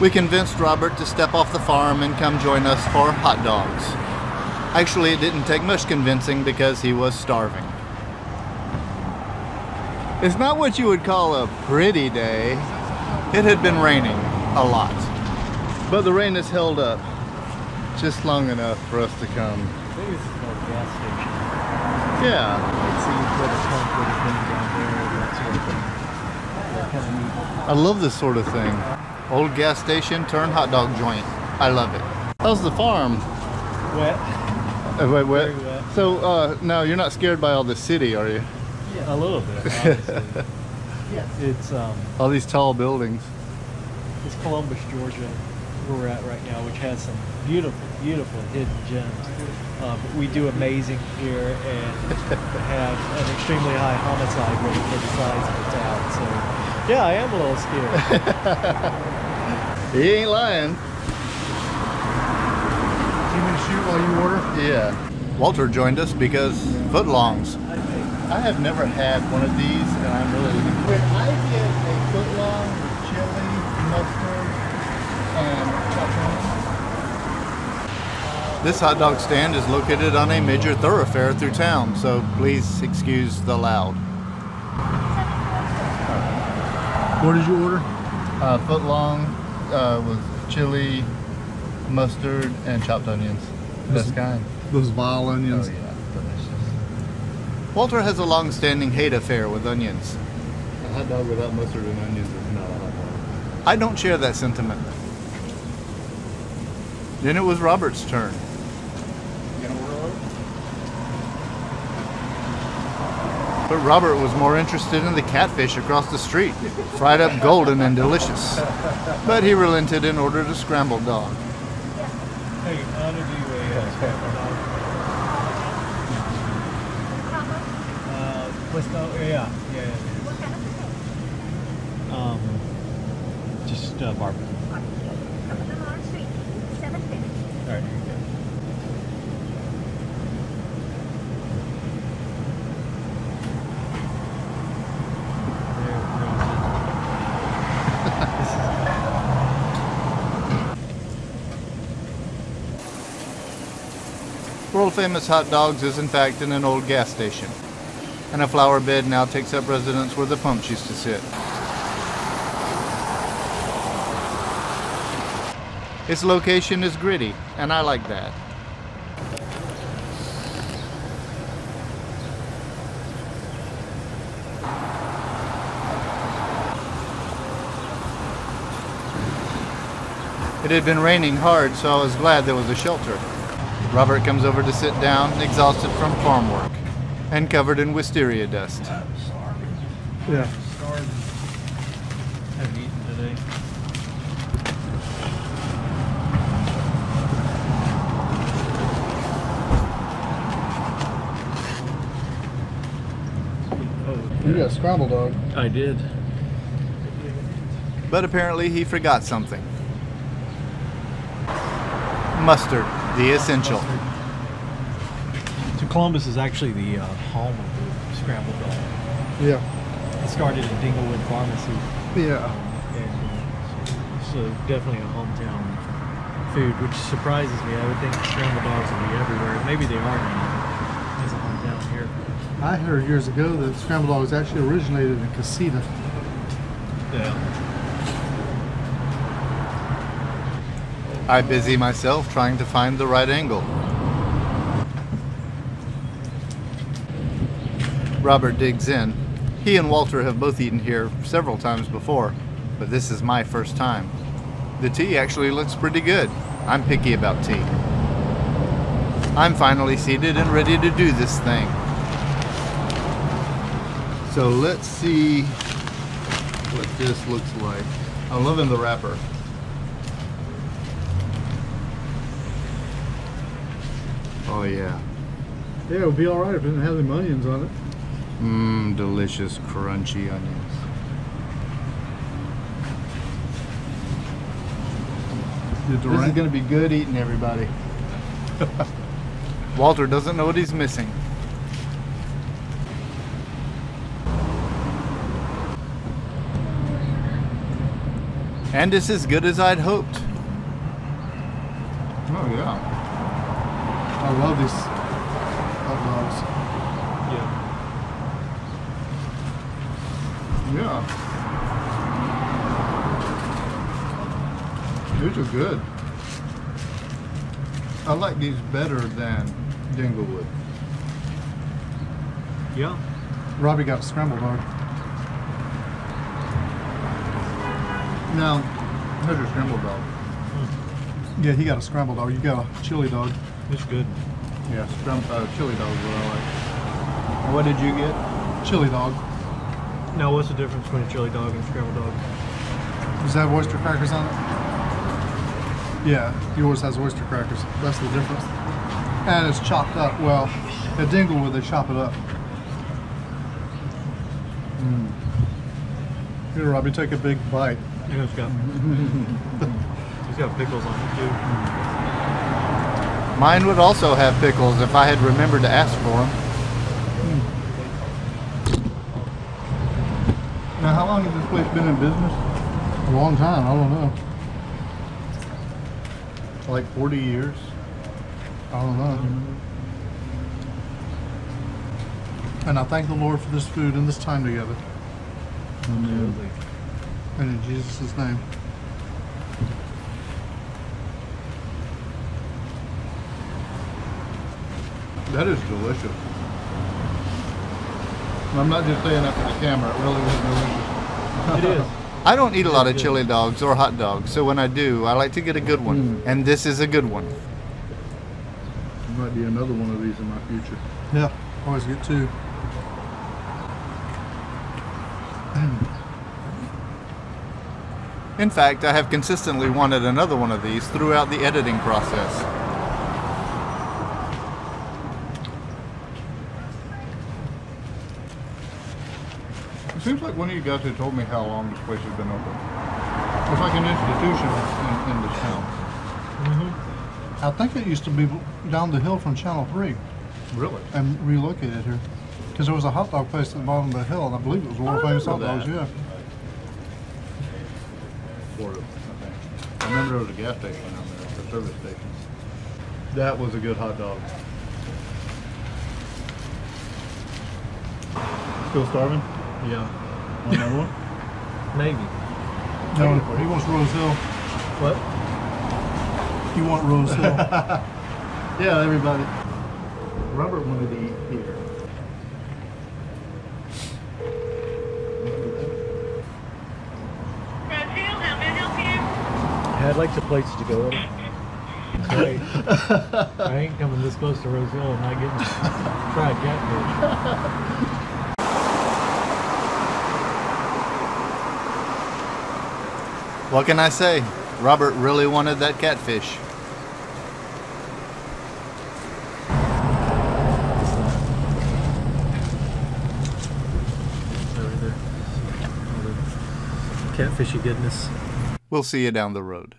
We convinced Robert to step off the farm and come join us for hot dogs. Actually, it didn't take much convincing because he was starving. It's not what you would call a pretty day. It had been raining a lot. But the rain has held up just long enough for us to come. I think this is called a gas station. Yeah, Let's see where the pump would have been down there and that sort of thing. Yeah, kind of neat. I love this sort of thing. Old gas station turned hot dog joint. I love it. How's the farm? Wet. Uh, wait, wait. Very wet. So uh, now you're not scared by all the city, are you? Yeah, A little bit, obviously. it's um, All these tall buildings. it's Columbus, Georgia, where we're at right now, which has some beautiful, beautiful hidden gems. Uh, but we do amazing here and have an extremely high homicide rate for the size of the town. So, yeah, I am a little scared. He ain't lying. You mean to shoot while you order? Yeah. Walter joined us because footlongs. I have never had one of these, and I'm really looking forward. Could I get a footlong with chili, mustard, and pepperoni? Uh, this hot dog stand is located on a major thoroughfare through town, so please excuse the loud. What did you order? Uh, footlong uh, with chili, mustard, and chopped onions. Best kind. Those vile onions. Oh yeah, delicious. Walter has a long-standing hate affair with onions. A hot dog without mustard and onions is not a hot dog. I don't share that sentiment. Then it was Robert's turn. But Robert was more interested in the catfish across the street, fried up golden and delicious. But he relented and ordered a scrambled dog. Hey, how did you uh, what's the, yeah, yeah, yeah. Um, just uh, barbecue. All right, here you go. There it goes. This is- World famous hot dogs is in fact in an old gas station. And a flower bed now takes up residence where the pumps used to sit. Its location is gritty, and I like that. It had been raining hard, so I was glad there was a shelter. Robert comes over to sit down, exhausted from farm work and covered in wisteria dust. Yeah. Haven't. You got a scrambled dog. I did. But apparently he forgot something. Mustard, the essential. So Columbus is actually the uh, home of the scrambled dog. Yeah. It started at Dinglewood Pharmacy, Yeah. and so, so definitely a hometown food, which surprises me. I would think scrambled dogs would be everywhere. Maybe they are now. As a hometown here. I heard years ago that scrambled dogs actually originated in Casita. Yeah. I busy myself trying to find the right angle. Robert digs in. He and Walter have both eaten here several times before, but this is my first time. The tea actually looks pretty good. I'm picky about tea. I'm finally seated and ready to do this thing. So let's see what this looks like. I'm loving the wrapper. Oh yeah. Yeah, it would be all right if it didn't have them onions on it. Mmm, delicious crunchy onions. The This is gonna be good eating, everybody. Walter doesn't know what he's missing. And it's as good as I'd hoped. Oh yeah. I love these hot dogs. Yeah. Yeah. These are good. I like these better than Dinglewood. Yeah. Robbie got a scrambled dog. No, here's your scrambled dog. Yeah, he got a scrambled dog. You got a chili dog. It's good. Yeah, scrum, uh, chili dog is what I like. What did you get? Chili dog. Now, what's the difference between a chili dog and a scrambled dog? Does that have oyster crackers on it? Yeah, yours has oyster crackers. That's the difference. And it's chopped up. Well, at Dinglewood they chop it up. Mm. Here, Robbie, take a big bite. And it's got it's got pickles on it too. Mine would also have pickles if I had remembered to ask for them. Hmm. Now, how long has this place been in business? A long time. I don't know. Like 40 years. I don't know. And I thank the Lord for this food and this time together. Absolutely. And in Jesus' name. That is delicious. I'm not just saying that for the camera. It really is delicious. It is. I don't eat a lot of chili dogs or hot dogs, so when I do, I like to get a good one. Hmm. And this is a good one. Might be another one of these in my future. Yeah, always get two. In fact, I have consistently wanted another one of these throughout the editing process. Like one of you guys had told me how long this place has been open. It's like an institution in, in this town. Mm-hmm. I think it used to be down the hill from Channel 3 Really? and relocated here. Because there was a hot dog place at the bottom of the hill, and I believe it was world famous hot dogs, yeah. Florida, I think. I remember there was a gas station down there, a service station. That was a good hot dog. Still starving? Yeah. Another one? Maybe. No, he wants Rose Hill. What? You want Rose Hill? Yeah, everybody. Robert wanted to eat here. Brazil, how may I help you? Yeah, I'd like some places to go. Right. I ain't coming this close to Rose Hill and not getting fried catfish. What can I say? Robert really wanted that catfish. Right there. All the catfishy goodness. We'll see you down the road.